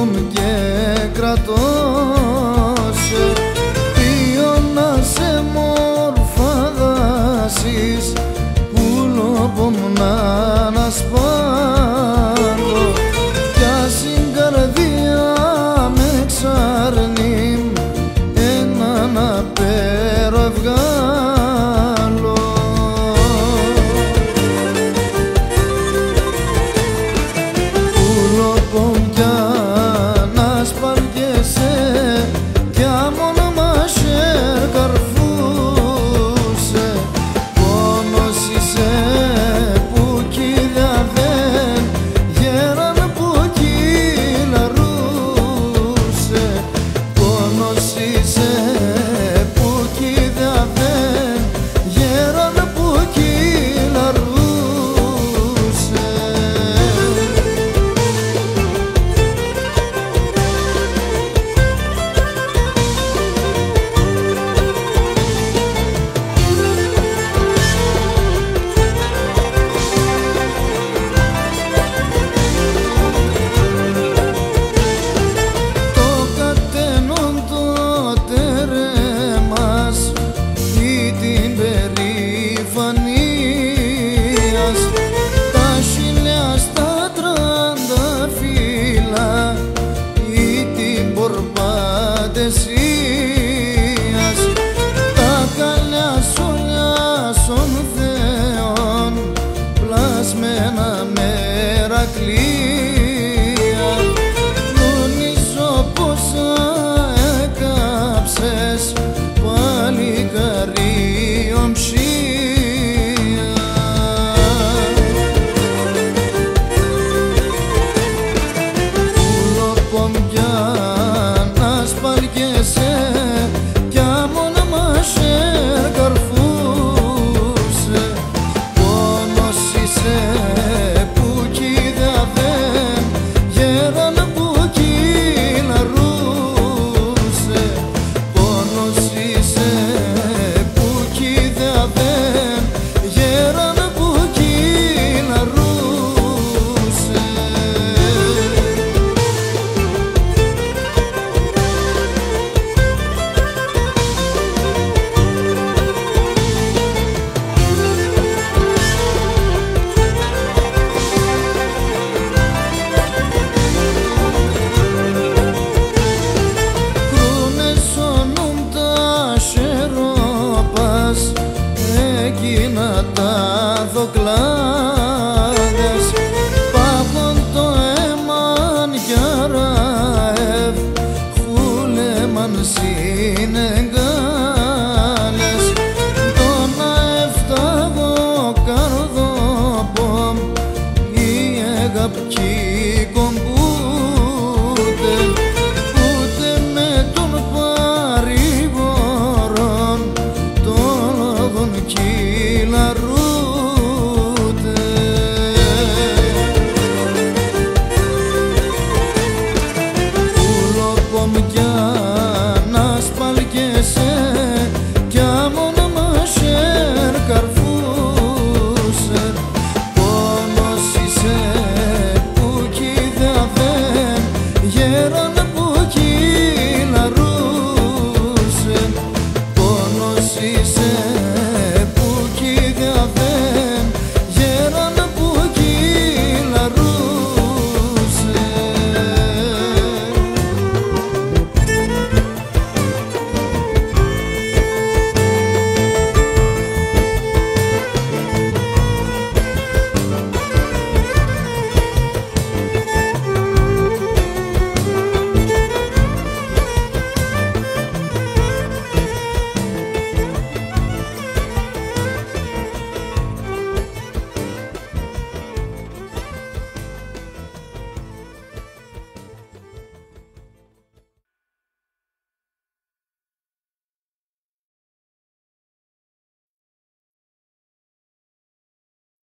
ακόμη και κρατώσε. Ποιο να σε μόρφα δάσεις Πουλο πομνά να σπάρω Κι ας η καρδιά με ξαρνεί Έναν απέρο se aman sine gı